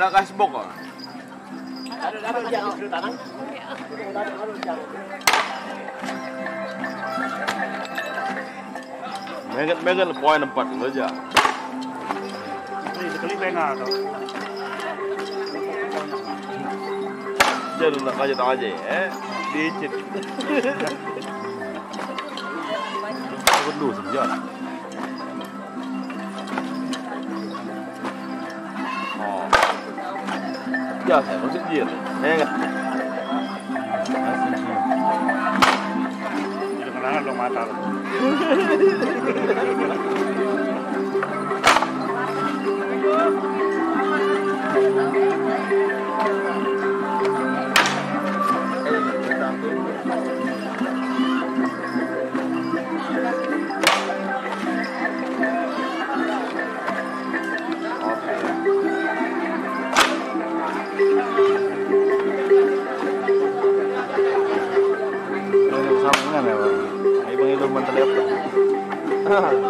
Nak kasih bok ah. Megat megat poin empat saja. Ini sekali bengah tu. Jadi nak kasih tak aja eh. Dicit. Aku dulu saja. Jadi, kemenangan 哈 God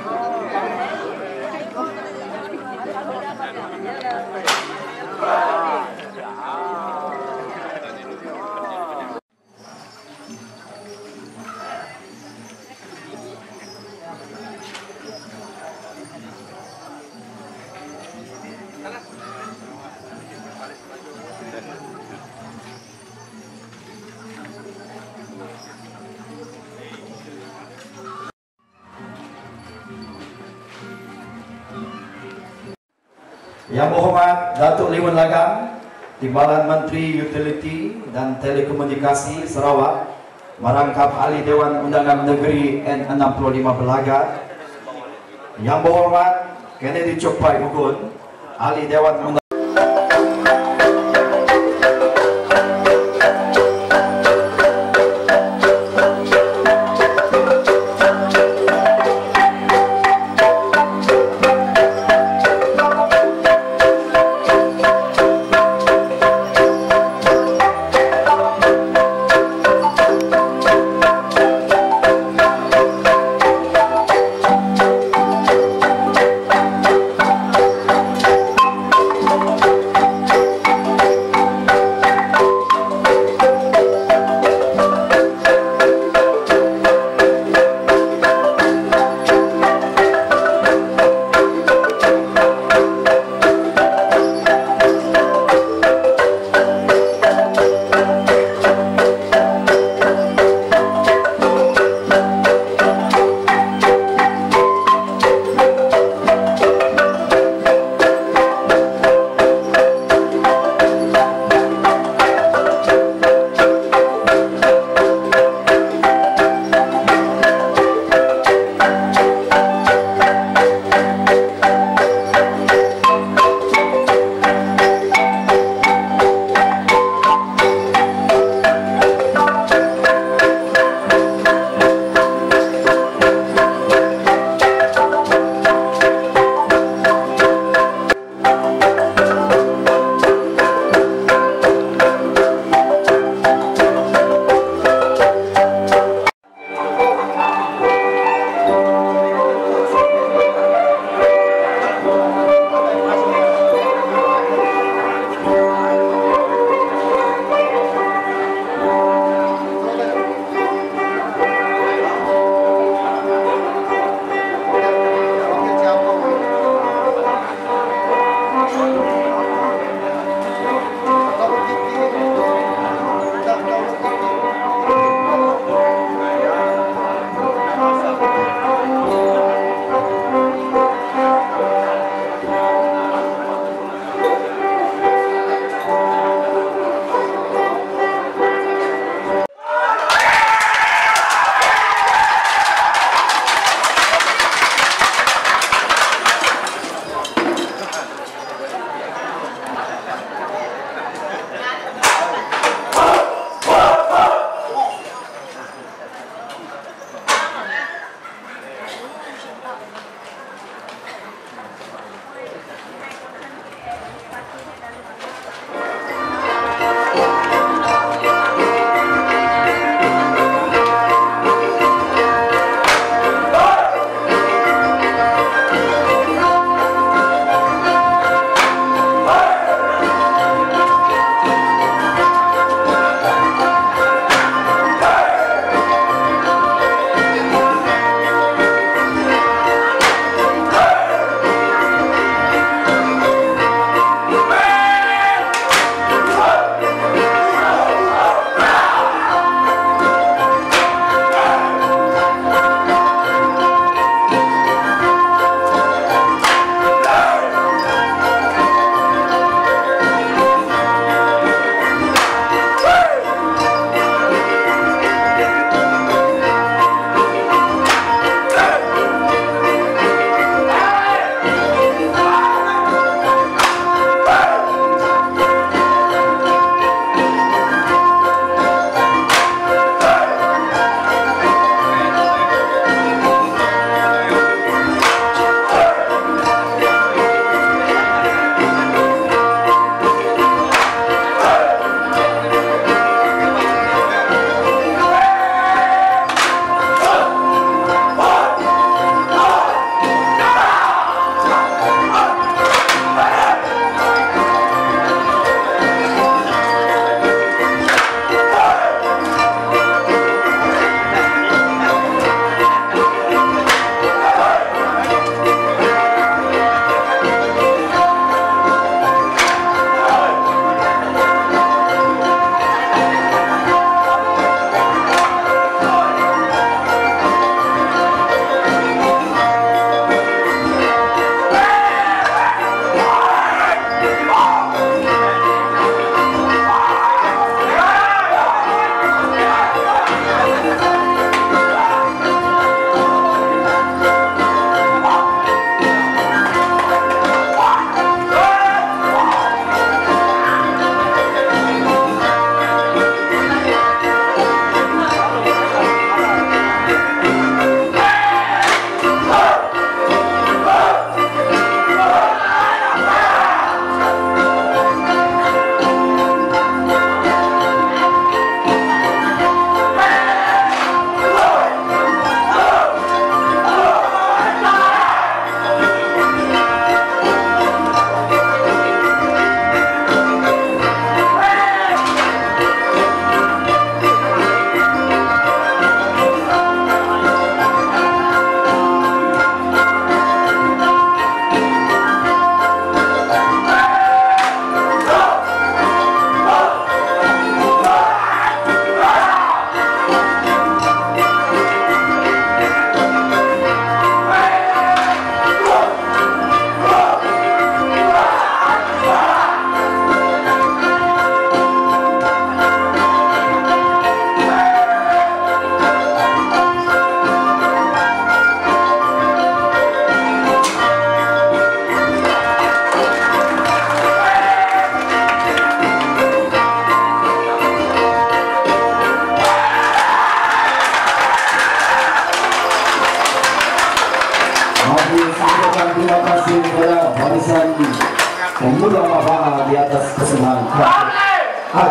Yang berhormat Datuk Liwan Lagam, Timbalan Menteri Utility dan Telekomunikasi Sarawak, merangkap ahli Dewan Undangan Negeri N65 Belaga. Yang berhormat Kennedy Chopai Bugun, ahli Dewan Undangan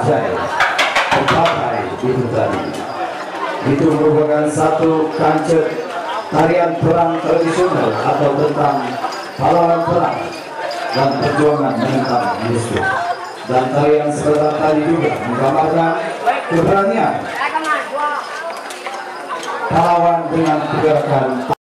Ajay tercapai itu tadi itu merupakan satu kancet tarian perang tradisional atau tentang pahlawan perang dan perjuangan menentang musuh dan tarian sebentar tadi juga menggambarkan keberanian pahlawan dengan pergerakan